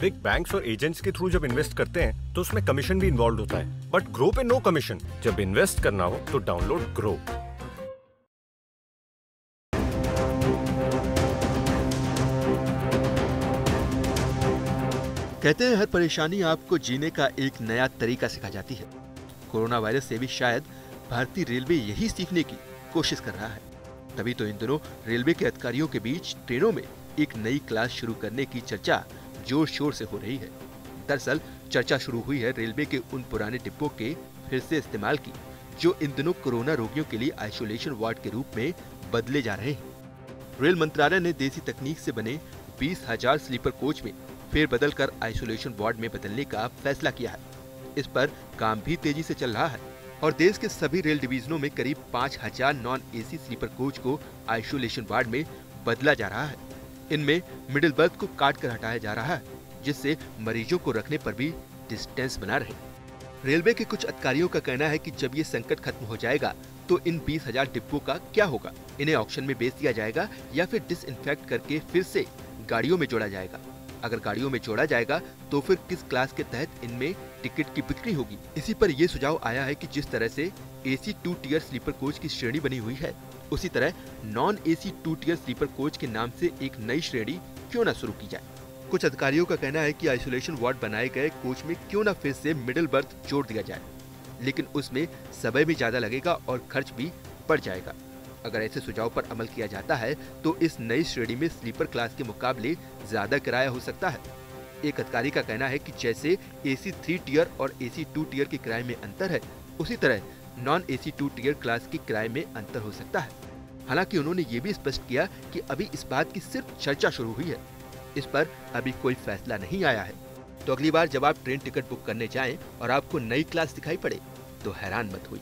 Big banks और agents के through जब इन्वेस्ट करते हैं तो उसमें कमीशन भी इन्वॉल्व होता है। बट ग्रो पे नो कमीशन जब इन्वेस्ट करना हो तो डाउनलोड ग्रो कहते हैं हर परेशानी आपको जीने का एक नया तरीका सिखा जाती है। कोरोना वायरस से भी शायद भारतीय रेलवे यही सीखने की कोशिश कर रहा है। तभी तो इन दिनों रेलवे के अधिकारियों के बीच ट्रेनों में एक नई क्लास शुरू करने की चर्चा ज़ोर शोर से हो रही है। दरअसल, चर्चा शुरू हुई है रेलवे के उन पुराने डिब्बों के फिर से इस्तेमाल की, जो इन दिनों कोरोना रोगियों के लिए आइसोलेशन वार्ड के रूप में बदले जा रहे हैं। रेल मंत्रालय ने देसी तकनीक से बने बीस हज़ार स्लीपर कोच में फेर बदल कर आइसोलेशन वार्ड में बदलने का फैसला किया है। इस पर काम भी तेज़ी से चल रहा है और देश के सभी रेल डिवीजनों में करीब पाँच हज़ार नॉन एसी स्लीपर कोच को आइसोलेशन वार्ड में बदला जा रहा है। इनमें मिडिल बर्थ को काट कर हटाया जा रहा है, जिससे मरीजों को रखने पर भी डिस्टेंस बना रहे रेलवे के कुछ अधिकारियों का कहना है कि जब ये संकट खत्म हो जाएगा तो इन बीस हज़ार डिब्बों का क्या होगा? इन्हें ऑक्शन में बेच दिया जाएगा या फिर डिसइंफेक्ट करके फिर से गाड़ियों में जोड़ा जाएगा? अगर गाड़ियों में जोड़ा जाएगा तो फिर किस क्लास के तहत इनमें टिकट की बिक्री होगी? इसी पर यह सुझाव आया है कि जिस तरह से AC two tier sleeper coach की श्रेणी बनी हुई है, उसी तरह non AC two tier sleeper coach के नाम से एक नई श्रेणी क्यों न शुरू की जाए? कुछ अधिकारियों का कहना है कि आइसोलेशन वार्ड बनाए गए कोच में क्यों न फिर से मिडिल बर्थ जोड़ दिया जाए, लेकिन उसमें समय भी ज़्यादा लगेगा और खर्च भी बढ़ जाएगा। अगर ऐसे सुझाव पर अमल किया जाता है तो इस नई श्रेणी में स्लीपर क्लास के मुकाबले ज़्यादा किराया हो सकता है। एक अधिकारी का कहना है कि जैसे एसी थ्री टीयर और एसी टू टीयर के किराए में अंतर है, उसी तरह non AC two tier class के किराए में अंतर हो सकता है। हालाँकि उन्होंने ये भी स्पष्ट किया कि अभी इस बात की सिर्फ़ चर्चा शुरू हुई है। इस पर अभी कोई फैसला नहीं आया है। तो अगली बार जब आप ट्रेन टिकट बुक करने जाएँ और आपको नई क्लास दिखाई पड़े तो हैरान मत हुई